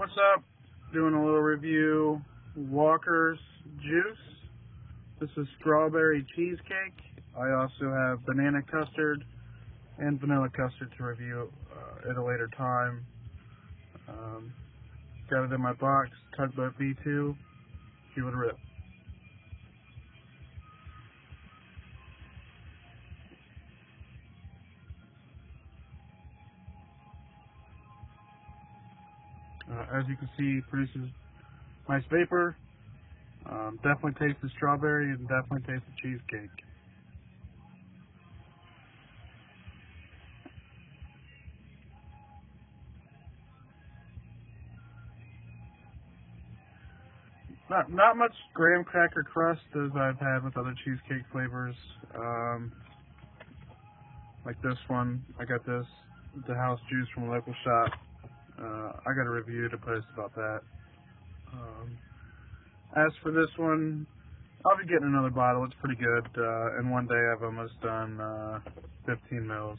What's up? Doing a little review. Walker's juice. This is strawberry cheesecake. I also have banana custard and vanilla custard to review uh, at a later time. Um, got it in my box. Tugboat V2. Give it a rip. As you can see, produces nice vapor. Um, definitely tastes the strawberry and definitely tastes the cheesecake. Not not much graham cracker crust as I've had with other cheesecake flavors. Um, like this one, I got this the house juice from a local shop. Uh, I got a review to post about that. Um, as for this one, I'll be getting another bottle. It's pretty good. Uh, in one day, I've almost done uh, 15 mils.